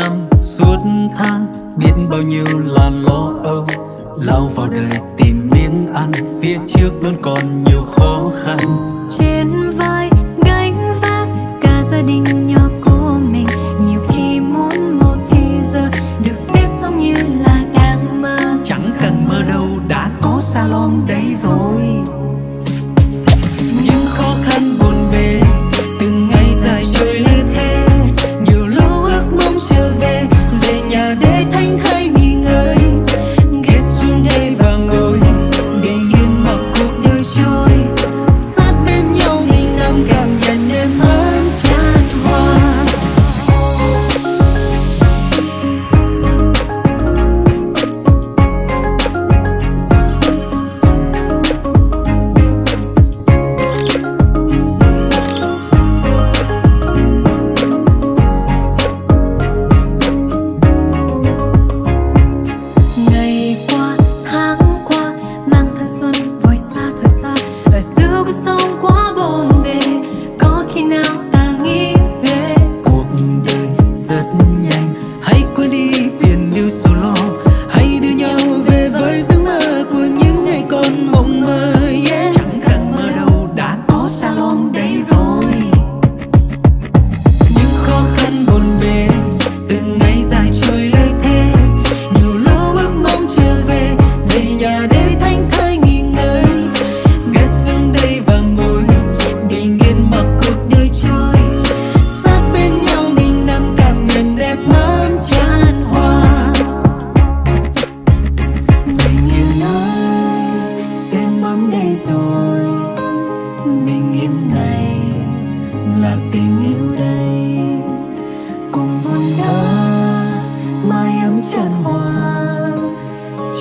năm suốt tháng biết bao nhiêu là lo âu. Lao vào đời tìm miếng ăn phía trước luôn còn nhiều khó khăn. Trên vai gánh vác cả gia đình nhỏ của mình. Nhiều khi muốn một thì giờ được phép sống như là đang mơ. Chẳng cần mơ đâu đã có salon đấy.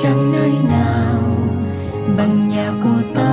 chẳng nơi nào. Bằng nhà của ta